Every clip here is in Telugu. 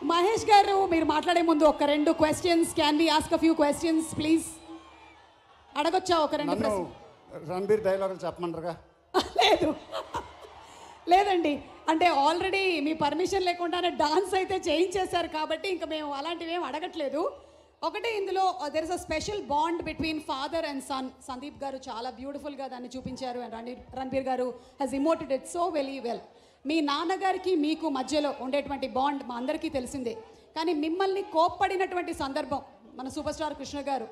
మహేష్ గారు మీరు మాట్లాడే ముందు ఒక రెండు questions can we ask a few questions please అడగొచ్చా ఒక రెండు నన్ను ప్రశ్న రణబీర్ డైలాగులు చెప్పమంటారుగా? లేదు. లేదండి. అంటే ఆల్రెడీ మీ పర్మిషన్ లేకుండానే డాన్స్ అయితే చేయించేశారు కాబట్టి ఇంకా మేము అలాంటివి ఏం అడగట్లేదు. ఒకటి ఇందులో there is a special bond between father and son Sandeep గారు చాలా బ్యూటిఫుల్గా దాన్ని చూపించారు. అండ్ రణబీర్ రణబీర్ గారు he's emoted it so very well మీ నాన్నగారికి మీకు మధ్యలో ఉండేటువంటి బాండ్ మా అందరికీ తెలిసిందే. కానీ మిమ్మల్ని కోప్పడినటువంటి సందర్భం మన సూపర్ స్టార్ కృష్ణ గారు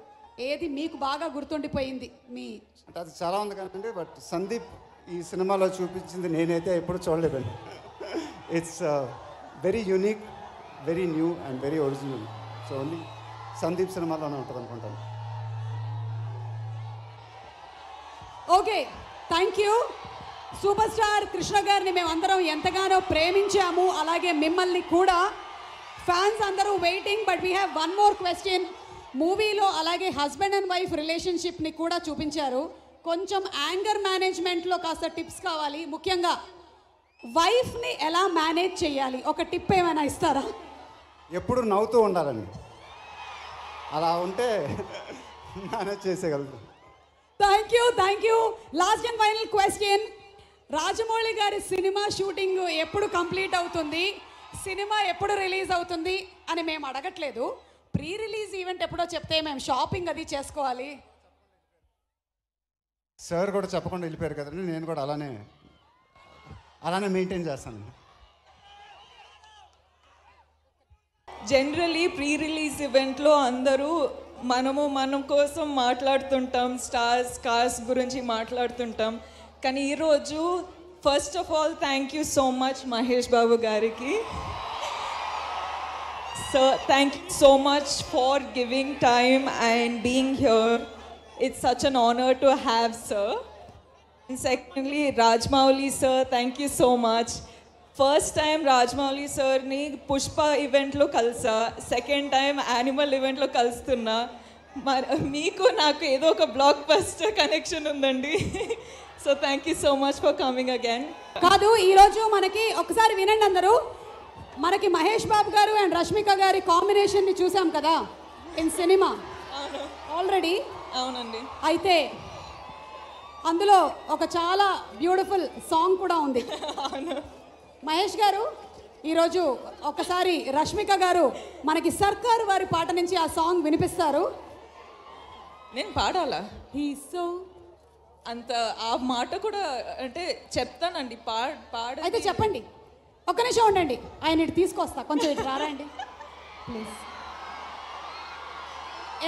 ఏది మీకు బాగా గుర్తుండిపోయింది? మీ అంటే అది చాలా ఉంది కదండి బట్ సందీప్ ఈ సినిమాలో చూపించింది నేనైతే ఎప్పుడు చూడలేదండి. It's very unique very new and very original so only Sandeep సినిమాలోనే ఉంటుంది అనుకుంటాను. Okay thank you super star Krishna గారిని మేమందరం ఎంతగానో ప్రేమించాము. అలాగే మిమ్మల్ని కూడా ఫ్యాన్స్ అందరూ waiting but we have one more question మూవీలో అలాగే హస్బెండ్ అండ్ వైఫ్ రిలేషన్షిప్ని కూడా చూపించారు. కొంచెం యాంగర్ మేనేజ్మెంట్లో కాస్త టిప్స్ కావాలి. ముఖ్యంగా వైఫ్ని ఎలా మేనేజ్ చేయాలి? ఒక టిప్ ఏమైనా ఇస్తారా? ఎప్పుడు నవ్వుతూ ఉండాలండి. అలా ఉంటే manage చేసేయగలరు thank you thank you. Last and final question Rajamouli గారి సినిమా షూటింగ్ ఎప్పుడు కంప్లీట్ అవుతుంది? సినిమా ఎప్పుడు రిలీజ్ అవుతుంది? అని మేము అడగట్లేదు. ప్రీ రిలీజ్ ఈవెంట్ ఎప్పుడో చెప్తే మేము షాపింగ్ అది చేసుకోవాలి. సార్ కూడా చెప్పకుండా వెళ్ళిపోయారు కదండి నేను కూడా అలానే అలానే మెయింటైన్ చేస్తాను జనరలీ ప్రీ రిలీజ్ ఈవెంట్లో అందరూ మనము మనం కోసం మాట్లాడుతుంటాం స్టార్స్ కార్స్ గురించి మాట్లాడుతుంటాం. కానీ ఈరోజు first of all thank you so much Mahesh Babu గారికి. So thank you so much for giving time and being here it's such an honour to have sir secondly Rajamouli sir thank you so much first time Rajamouli సార్ని పుష్ప ఈవెంట్లో కలిసా. సెకండ్ టైం యానిమల్ ఈవెంట్లో కలుస్తున్నా. మీకు నాకు ఏదో ఒక బ్లాక్ బస్ట్ కనెక్షన్ ఉందండి. So thank you so much for coming again కాదు ఈరోజు మనకి ఒకసారి వినండి అందరూ. మనకి మహేష్ బాబు గారు అండ్ రష్మిక గారి కాంబినేషన్ని చూసాం కదా ఇన్ సినిమా ఆల్రెడీ అవునండి. అయితే అందులో ఒక చాలా బ్యూటిఫుల్ సాంగ్ కూడా ఉంది. మహేష్ గారు ఈరోజు ఒకసారి రష్మిక గారు మనకి సర్కార్ వారి పాట నుంచి ఆ సాంగ్ వినిపిస్తారు. నేను పాడాలా? హీ సో అంత ఆ మాట కూడా అంటే చెప్తానండి పా పాడ అయితే చెప్పండి. ఒక్క నిమిషం ఉండండి. ఆయన ఇటు తీసుకొస్తా. కొంచెం ఇటు రారండి. ప్లీజ్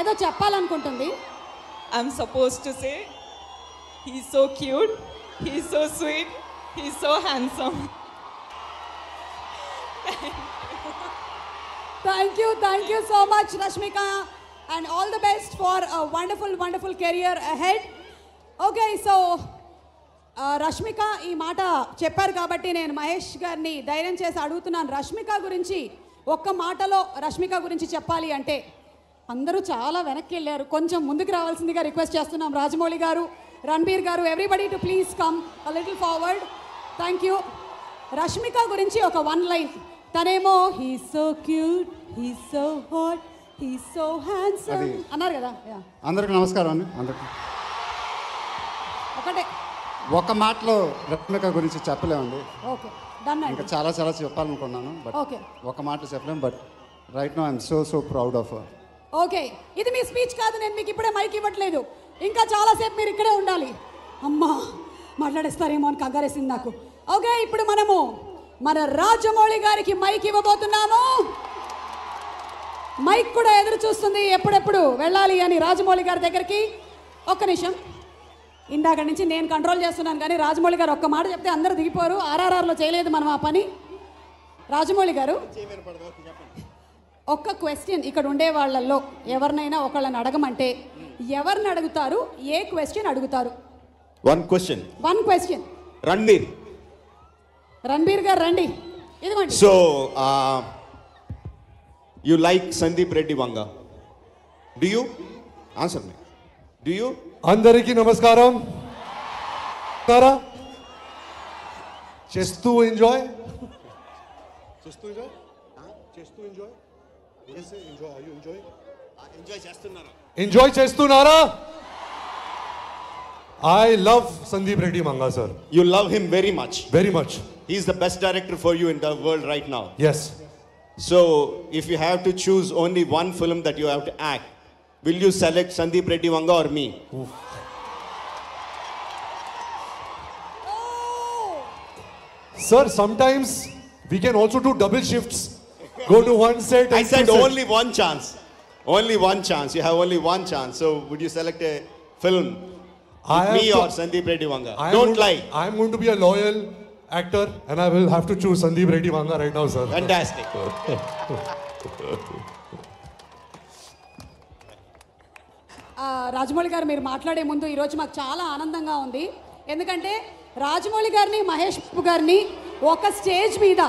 ఏదో చెప్పాలనుకుంటుంది. I'm supposed to say he so cute he so sweet he so handsome thank you thank you so much Rashmika and all the best for wonderful wonderful career ahead okay so Rashmika ఈ మాట చెప్పారు కాబట్టి నేను మహేష్ గారిని ధైర్యం చేసి అడుగుతున్నాను. రష్మిక గురించి ఒక్క మాటలో రష్మిక గురించి చెప్పాలి అంటే అందరూ చాలా వెనక్కి వెళ్ళారు. కొంచెం ముందుకు రావాల్సిందిగా రిక్వెస్ట్ చేస్తున్నాం రాజమౌళి గారు రణబీర్ గారు everybody to please come a little forward thank you Rashmika గురించి ఒక వన్ లైన్ తనేమో he so cute he so hot he so handsome అన్నారు కదా. అందరికీ నమస్కారం అండి. అందరికీ. ఒకటే ఒక మాటలో రత్మిక గురించి చెప్పలేమండి. ఓకే డన్ ఇంకా చాలా చాలా చెప్పాలనుకున్నాను బట్ ఓకే. ఒక మాటలో చెప్పలేం but right no I'm so so proud of okay ఇది మీ స్పీచ్ కాదు నేను మీకు ఇప్పుడే మైక్ ఇవ్వట్లేదు. ఇంకా చాలాసేపు మీరు ఇక్కడే ఉండాలి. అమ్మా మాట్లాడేస్తారేమో అని కంగారేసింది నాకు. ఓకే ఇప్పుడు మనము మన రాజమౌళి గారికి మైక్ ఇవ్వబోతున్నాము. మైక్ కూడా ఎదురు చూస్తుంది ఎప్పుడెప్పుడు వెళ్ళాలి అని రాజమౌళి గారి దగ్గరికి. ఒక్క నిమిషం. ఇందాక నుంచి నేను కంట్రోల్ చేస్తున్నాను కానీ రాజమౌళి గారు ఒక్క మాట చెప్తే అందరూ దిగిపోరు. ఆర్ఆర్ఆర్లో చేయలేదు మనం ఆ పని. రాజమౌళి గారు ఒక్క క్వశ్చన్ ఇక్కడ ఉండే వాళ్ళల్లో ఎవరినైనా ఒకళ్ళని అడగమంటే ఎవరిని అడుగుతారు ఏ క్వశ్చన్ అడుగుతారు? One question one question Ranbir. Ranbir గారు రండి. ఇదిగోండి. So you like Sandeep Reddy Vanga do you answer me do you అందరికీ నమస్కారం. నమస్కారా. చేస్తూ ఎంజాయ్ చేస్తూ enjoy enjoy are you enjoy enjoy చేస్తున్నారు ఎంజాయ్ చేస్తున్నారా? I love Sandeep Reddy Vanga sir you love him very much very much he's the best director for you in the world right now yes So, if you have to choose only one film that you have to act, will you select Sandeep Reddy Vanga or me? Sir, sometimes we can also do double shifts. Go to one set. I said two set. only one chance. Only one chance. You have only one chance. So, would you select a film I me to, or Sandeep Reddy Vanga? Don't lie. I am going to be a loyal actor, and I will have to choose Sandeep Reddy Manga right now, sir. Fantastic. Rajamouli గారు మీరు మాట్లాడే ముందు ఈరోజు మాకు చాలా ఆనందంగా ఉంది. ఎందుకంటే రాజమౌళి గారిని మహేష్ బాబు గారిని ఒక స్టేజ్ మీద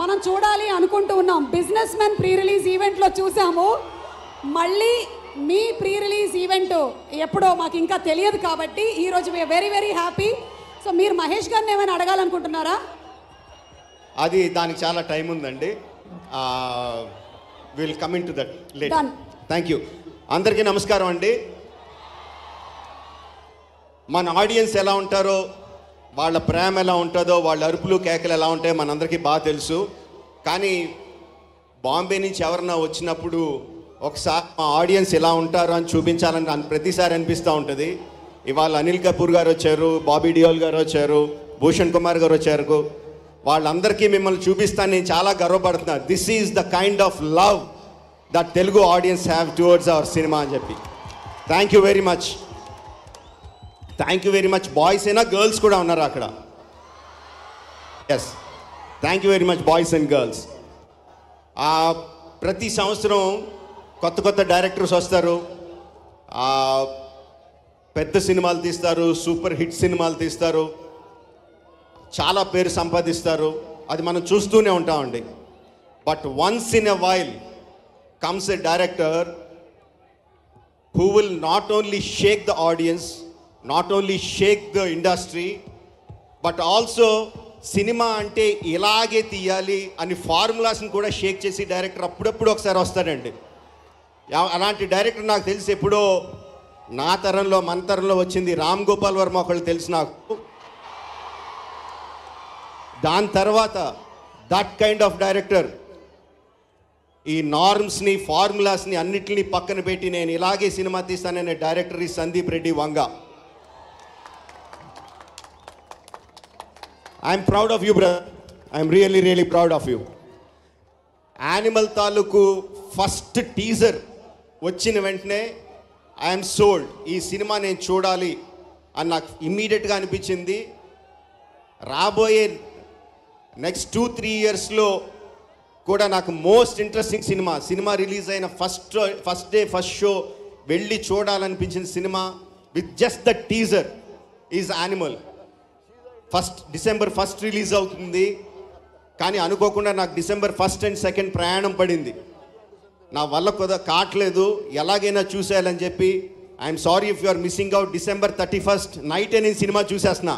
మనం చూడాలి అనుకుంటూ ఉన్నాం. బిజినెస్ మెన్ ప్రీ రిలీజ్ ఈవెంట్లో చూసాము. మళ్ళీ మీ ప్రీ రిలీజ్ ఈవెంట్ ఎప్పుడో మాకు ఇంకా తెలియదు కాబట్టి ఈరోజు we are very very happy so మీరు మహేష్ గారిని ఏమైనా అడగాలనుకుంటున్నారా? అది దానికి చాలా టైం ఉందండి. Will coming to that late. Thank you అందరికీ నమస్కారం అండి. మన ఆడియన్స్ ఎలా ఉంటారో వాళ్ళ ప్రేమ ఎలా ఉంటుందో వాళ్ళ అరుపులు కేకలు ఎలా ఉంటాయో మనందరికీ బాగా తెలుసు. కానీ బాంబే నుంచి ఎవరన్నా వచ్చినప్పుడు ఒకసారి మా ఆడియన్స్ ఎలా ఉంటారో అని చూపించాలని ప్రతిసారి అనిపిస్తూ ఉంటుంది. ఇవాళ అనిల్ కపూర్ గారు వచ్చారు బాబీ డియోల్ గారు వచ్చారు భూషణ్ కుమార్ గారు వచ్చారు. వాళ్ళందరికీ మిమ్మల్ని చూపిస్తాను నేను చాలా గర్వపడుతున్నా. This is the kind of love that Telugu audience have towards our cinema అని చెప్పి. Thank you very much thank you very much boys అయినా గర్ల్స్ కూడా ఉన్నారు అక్కడ. Yes thank you very much boys and girls ప్రతి సంవత్సరం కొత్త కొత్త డైరెక్టర్స్ వస్తారు. పెద్ద సినిమాలు తీస్తారు సూపర్ హిట్ సినిమాలు తీస్తారు. చాలా పేరు సంపాదిస్తారు. అది మనం చూస్తూనే ఉంటామండి. But once in a while comes a director who will not only shake the audience, not only shake the industry, but also cinema అంటే ఇలాగే తీయాలి అని ఫార్ములాస్ని కూడా షేక్ చేసి డైరెక్టర్ అప్పుడప్పుడు ఒకసారి వస్తాడండి. యా- అలాంటి డైరెక్టర్ నాకు తెలిసి ఎప్పుడో నా తరంలో మన తరంలో వచ్చింది రామ్ గోపాల్ వర్మ ఒకళ్ళు తెలుసు నాకు. దాని తర్వాత దట్ కైండ్ ఆఫ్ డైరెక్టర్ ఈ నార్మ్స్ని ఫార్ములాస్ని అన్నిటిని పక్కన పెట్టి నేను ఇలాగే సినిమా తీస్తాననే డైరెక్టర్ ఈ Sandeep Reddy Vanga. I'm proud of you brother I'm really really proud of you Animal తాలూకు ఫస్ట్ టీజర్ వచ్చిన వెంటనే ఐఎమ్ సోల్డ్ ఈ సినిమా నేను చూడాలి అని నాకు ఇమ్మీడియట్గా అనిపించింది. రాబోయే నెక్స్ట్ టూ త్రీ ఇయర్స్లో కూడా నాకు most interesting cinema cinema release అయిన first first day first show వెళ్ళి చూడాలనిపించిన cinema with just the teaser is Animal first December first release అవుతుంది. కానీ అనుకోకుండా నాకు డిసెంబర్ ఫస్ట్ అండ్ సెకండ్ ప్రయాణం పడింది. నా వల్ల కొద కావట్లేదు ఎలాగైనా చూసేయాలని చెప్పి I'm sorry if you are missing out December thirty first night నేను cinema చూసేస్తున్నా.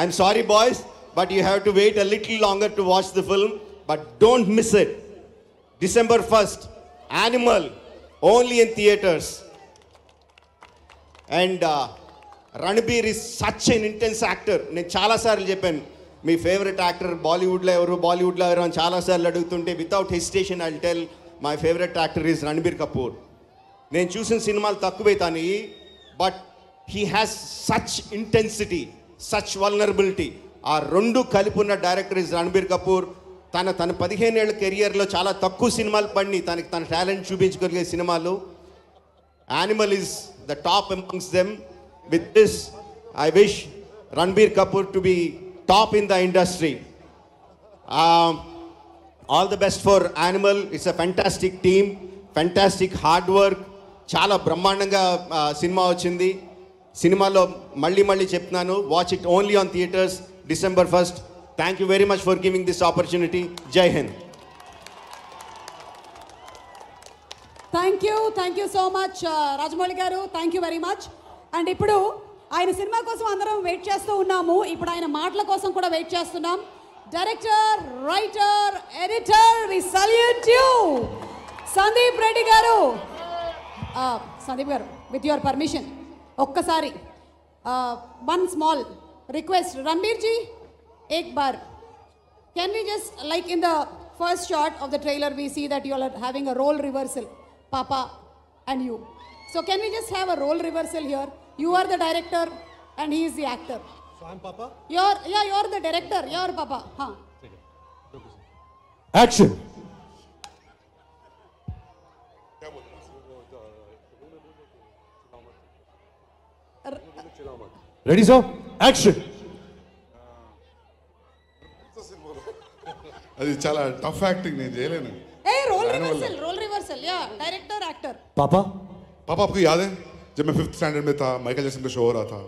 I'm sorry boys but you have to wait a little longer to watch the film but don't miss it December first Animal only in theatres and Ranbir is such an intense actor నేను చాలాసార్లు చెప్పాను మీ ఫేవరెట్ యాక్టర్ బాలీవుడ్లో ఎవరు? బాలీవుడ్లో ఎవరు? అని చాలాసార్లు అడుగుతుంటే without hesitation I tell my favourite actor is Ranbir Kapoor నేను చూసిన సినిమాలు తక్కువే తను but he has such intensity such vulnerability ఆ రెండు కలిపి ఉన్న డైరెక్టర్ ఇస్ రణబీర్ కపూర్ తన తన పదిహేనేళ్ళ కెరియర్లో చాలా తక్కువ సినిమాలు పడి తనకి తన టాలెంట్ చూపించగలిగే సినిమాలు. Animal is the top ఎంపంగ్స్ them with this I wish Ranbir Kapoor to be top in the industry all the best for Animal it's a fantastic team fantastic hard work చాలా బ్రహ్మాండంగా సినిమా వచ్చింది. సినిమాలో మళ్ళీ మళ్ళీ చెప్తున్నాను. Watch it only on theatres December first thank you very much for giving this opportunity Jai Hind thank you thank you so much Rajamouli గారు thank you very much and ఇప్పుడు ఆయన సినిమా కోసం అందరం వెయిట్ చేస్తూ ఉన్నాము. ఇప్పుడు ఆయన మాటల కోసం కూడా వెయిట్ చేస్తున్నాం. Director writer editor we salute you Sandeep Reddy గారు. Uh, సందీప్ గారు విత్ యువర్ పర్మిషన్ ఒక్కసారి one small request Ranbir ji egg bar. Can we just, like in the first shot of the trailer, we see that you all are having a role reversal, Papa and you. So can we just have a role reversal here? You are the director and he is the actor. So I'm Papa? You're, yeah, you're the director. You're Papa. Huh. Action. Ready, sir? Action. అది చాలా టఫ్ యాక్టింగ్ నేను చేయలేను Hey, role reversal, role reversal, yeah, director, actor. Papa. पापा आपको याद है जब मैं फिफ्थ स्टैंडर्ड में था माइकल जैसन का शो हो रहा था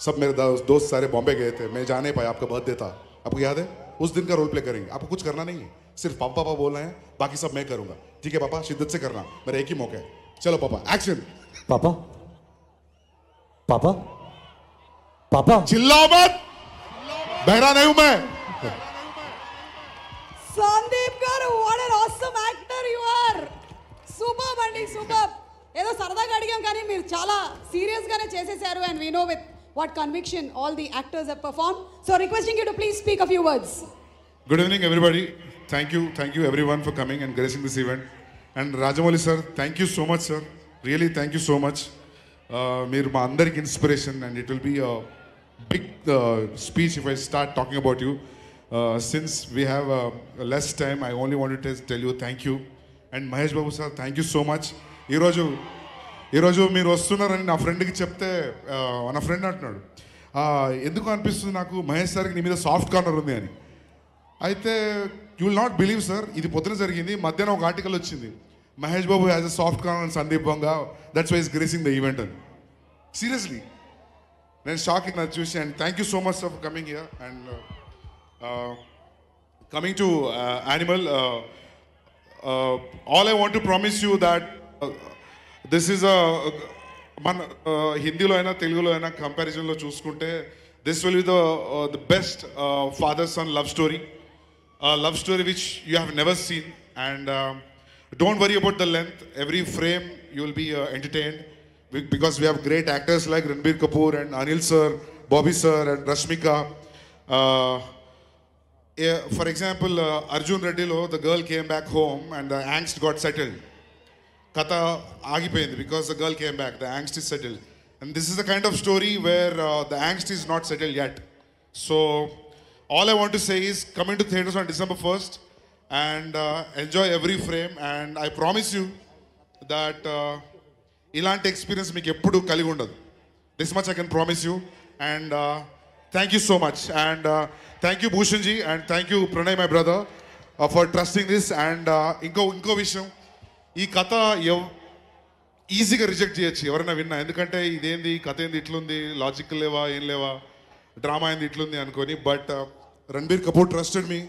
सब मेरे दोस्त दोस्त सारे बॉम्बे गए थे मैं जा नहीं पाया आपका बर्थडे था आपको याद है उस दिन का रोल प्ले करेंगे आपको कुछ करना नहीं है सिर्फ पापा पापा बोलना है बाकी सब मैं करूंगा ठीक है पापा शिद्दत से करना मेरा एक ही मौका है चलो पापा एक्शन Papa. Papa. Papa. चिल्लाओ मत बहरा नहीं हूं मैं సందీప్ గారు what an awesome actor you are super అండి సూపర్. ఏదో సరదాగా అడిగాం కానీ మీరు చాలా సీరియస్గానే చేసేసారు and we know with what conviction all the actors have perform so requesting you to please speak a few words good evening everybody thank you thank you everyone for coming and gracing this event and Rajamouli sir thank you so much sir really thank you so much మీరు మా అందరికి inspiration and it will be big speech if I start talking about you since we have less time I only want tell you thank you and Mahesh Babu sir thank you so much ఈరోజు ఈరోజు మీరు వస్తున్నారని నా ఫ్రెండ్కి చెప్తే ఆ, నా ఫ్రెండ్ అంటున్నాడు. ఎందుకు అనిపిస్తుంది నాకు? మహేష్ సార్కి నీ మీద సాఫ్ట్ కార్నర్ ఉంది అని. అయితే you will not believe sir ఇది పొద్దున జరిగింది మధ్యాహ్నం ఒక ఆర్టికల్ వచ్చింది. Mahesh Babu has a soft corner Sandeep Vanga that's why gracing the event అని. సీరియస్లీ నేను షాక్ నా చూసి and thank you so much for coming here and coming to Animal all I want to promise you that this is మన uh, హిందీలో అయినా తెలుగులో అయినా కంపారిజన్లో చూసుకుంటే this will be the the best father son love story love story which you have never seen and don't worry about the length every frame you will be entertained because we have great actors like Ranbir Kapoor and Anil sir, Bobby sir, and Rashmika. Uh, yeah, for example, uh, Arjun Reddy lo, the girl came back home and the angst got settled. Kata agipoyindi because the girl came back. The angst is settled. And this is the kind of story where uh, the angst is not settled yet. So, all I want to say is come into theaters on December 1st and uh, enjoy every frame. And I promise you that uh, ఇలాంటి ఎక్స్పీరియన్స్ మీకు ఎప్పుడు కలిగి ఉండదు this much I can promise you and thank you so much and thank you Bhushan ji and thank you Pranay my brother for trusting this and ఇంకో ఇంకో విషయం. ఈ కథ ఎవ్ ఈజీగా రిజెక్ట్ చేయొచ్చు. ఎవరైనా విన్నా. ఎందుకంటే ఇదేంది కథ ఏంది ఇట్లుంది లాజిక్ లేవా ఏం లేవా డ్రామా ఏంది ఇట్లుంది అనుకొని. But Ranbir Kapoor trusted me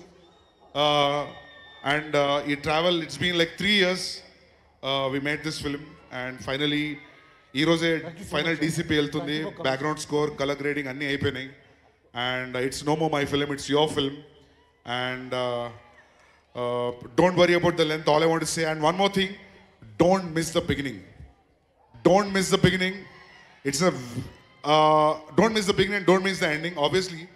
and ఈ travel it's been like three years we made this film and finally ఈరోజే ఫైనల్ డీసీపీ వెళ్తుంది. బ్యాక్గ్రౌండ్ స్కోర్ కలర్ గ్రేడింగ్ అన్నీ అయిపోయినాయి. And it's no more my film, it's your film. And uh, uh, don't worry about the length, all I want to say. And one more thing, don't miss the beginning. Don't miss the beginning. It's a, uh, don't miss the beginning, don't miss the ending, obviously.